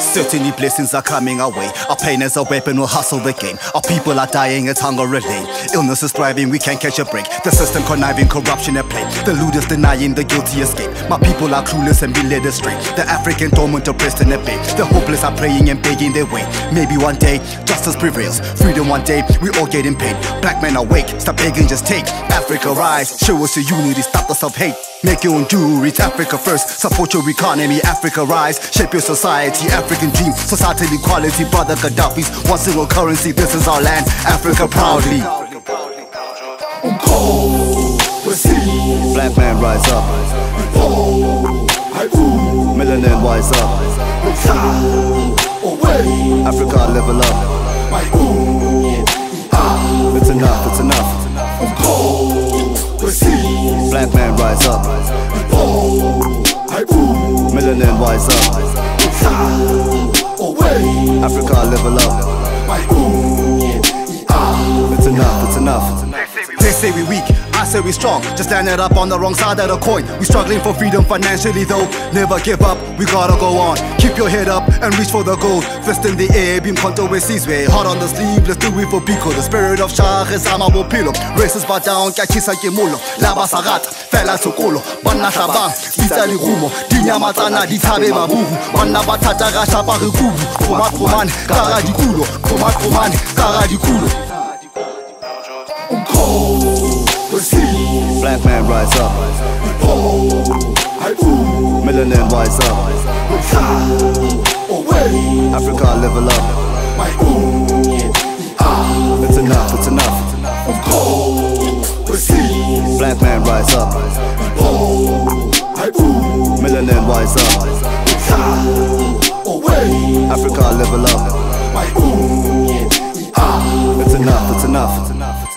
Certainly blessings are coming our way. Our pain is a weapon, we'll hustle the game. Our people are dying, it's hunger relay. Illness is thriving, we can't catch a break. The system conniving, corruption at play. The looters denying the guilty escape. My people are clueless and be led astray. The African dormant oppressed and bay. The hopeless are praying and begging their way. Maybe one day, justice prevails. Freedom one day, we all get in pain. Black men awake, stop begging, just take. Africa rise, show us your unity, stop the self-hate. Make your own jewelry, Africa first. Support your economy, Africa rise. Shape your society, African dream. Societal equality, brother Gaddafi's one single currency. This is our land, Africa proudly. Black man rise up. Melanin wise up. Africa level up. Rise up. Oh, Melanin wise up. Africa level up. It's enough, it's enough. They say we weak, I say we strong. Just standing up on the wrong side of the coin. We struggling for freedom financially though. Never give up, we gotta go on. Keep your head up and reach for the goal. Fist in the air, beam conto seas way. Hard on the sleeve, let's do it for Biko. The spirit of Shah is ama bopilo. Races bar down, kachisa ke mulo. Laba sagat, fela sokolo. Banna hlabang, bitsa lerumo. Dinyamatsana di tshabe maburu. Banna ba thata ka shapa re kubu. Khoma khomane, kara dikulo. Khoma khomane, kara dikulo. Black man rise up. Melanin wise up. Africa level up. It's enough, it's enough. Black man rise up. Melanin wise up. Africa level up. It's enough, it's enough.